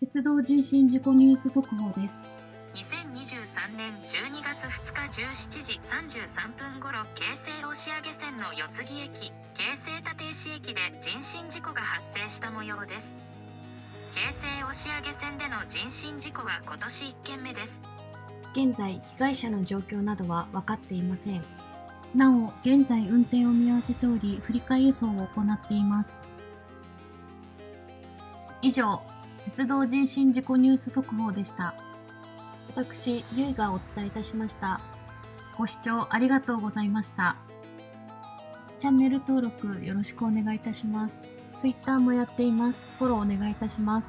鉄道人身事故ニュース速報です。2023年12月2日17時33分頃京成押上線の四つ木駅京成立石駅で人身事故が発生した模様です。京成押上線での人身事故は今年1件目です。現在被害者の状況などは分かっていません。なお、現在運転を見合わせており、振り替え輸送を行っています。以上、鉄道人身事故ニュース速報でした。私、ゆいがお伝えいたしました。ご視聴ありがとうございました。チャンネル登録よろしくお願いいたします。Twitter もやっています。フォローお願いいたします。